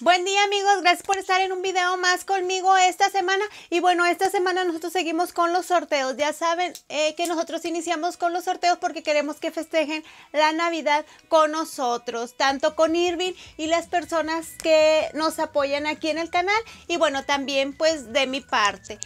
Buen día amigos, gracias por estar en un video más conmigo esta semana. Y bueno, esta semana nosotros seguimos con los sorteos, ya saben eh, que nosotros iniciamos con los sorteos porque queremos que festejen la Navidad con nosotros, tanto con Irving y las personas que nos apoyan aquí en el canal. Y bueno, también pues de mi parte.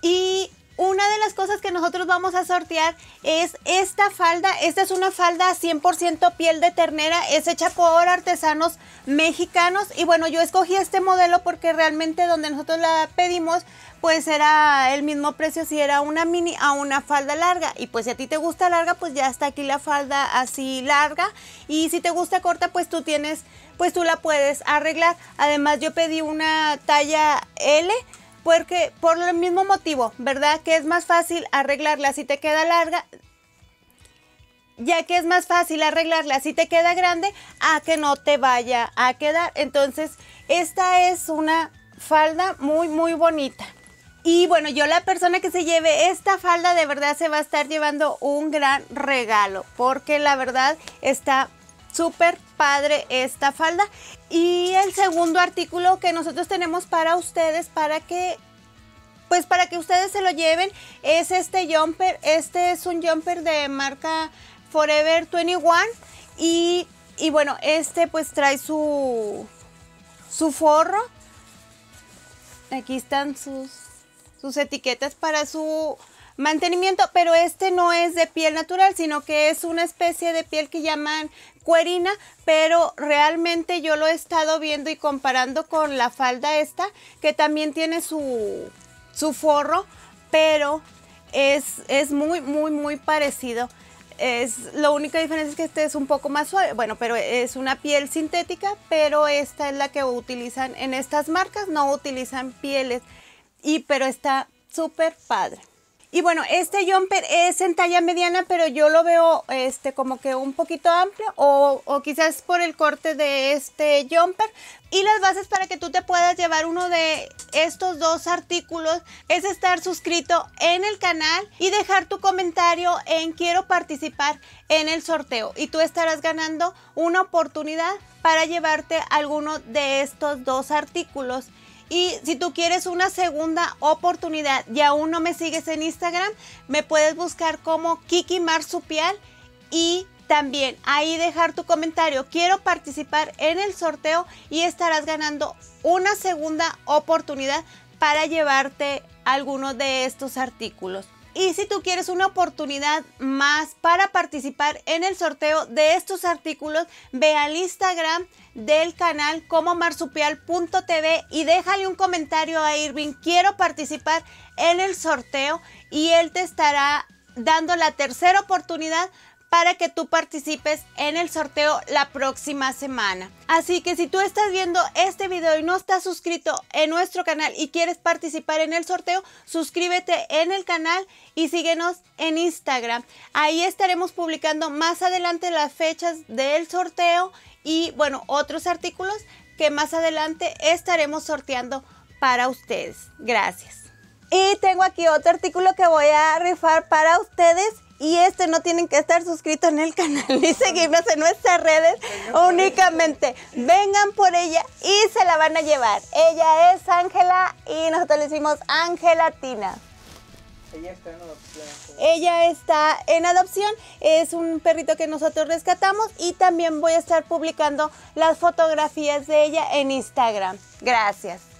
Y una de las cosas que nosotros vamos a sortear es esta falda. Esta es una falda 100% piel de ternera. Es hecha por artesanos mexicanos. Y bueno, yo escogí este modelo porque realmente donde nosotros la pedimos, pues era el mismo precio si era una mini a una falda larga. Y pues si a ti te gusta larga, pues ya está aquí la falda así larga. Y si te gusta corta, pues tú tienes, pues tú la puedes arreglar. Además yo pedí una talla L porque por el mismo motivo, ¿verdad? Que es más fácil arreglarla si te queda larga, ya que es más fácil arreglarla si te queda grande a que no te vaya a quedar. Entonces, esta es una falda muy, muy bonita. Y bueno, yo la persona que se lleve esta falda de verdad se va a estar llevando un gran regalo, porque la verdad está súper padre esta falda. Y el segundo artículo que nosotros tenemos para ustedes, para que pues para que ustedes se lo lleven, es este jumper. Este es un jumper de marca Forever 21. Y, y bueno, este pues trae su, su forro. Aquí están sus, sus etiquetas para su mantenimiento, pero este no es de piel natural, sino que es una especie de piel que llaman cuerina, pero realmente yo lo he estado viendo y comparando con la falda esta, que también tiene su, su forro, pero es, es muy, muy, muy parecido. Es, la única diferencia es que este es un poco más suave, bueno, pero es una piel sintética, pero esta es la que utilizan en estas marcas, no utilizan pieles, y pero está súper padre. Y bueno, este jumper es en talla mediana, pero yo lo veo este como que un poquito amplio o, o, quizás por el corte de este jumper. Y las bases para que tú te puedas llevar uno de estos dos artículos es estar suscrito en el canal y dejar tu comentario en quiero participar en el sorteo. Y tú estarás ganando una oportunidad para llevarte alguno de estos dos artículos. Y si tú quieres una segunda oportunidad y aún no me sigues en Instagram, me puedes buscar como Kiki Marsupial y también ahí dejar tu comentario. Quiero participar en el sorteo y estarás ganando una segunda oportunidad para llevarte alguno de estos artículos. Y si tú quieres una oportunidad más para participar en el sorteo de estos artículos, ve al Instagram del canal como marsupial.tv y déjale un comentario a Irving. Quiero participar en el sorteo y él te estará dando la tercera oportunidad para que tú participes en el sorteo la próxima semana. Así que si tú estás viendo este video y no estás suscrito en nuestro canal y quieres participar en el sorteo, suscríbete en el canal y síguenos en Instagram. Ahí estaremos publicando más adelante las fechas del sorteo y bueno, otros artículos que más adelante estaremos sorteando para ustedes. Gracias. Y tengo aquí otro artículo que voy a rifar para ustedes y este no tienen que estar suscritos en el canal ni seguirnos en nuestras redes. Únicamente vengan por ella y se la van a llevar. Ella es Ángela y nosotros le decimos Angelatina. Ella está en adopción. Ella está en adopción, es un perrito que nosotros rescatamos y también voy a estar publicando las fotografías de ella en Instagram. Gracias.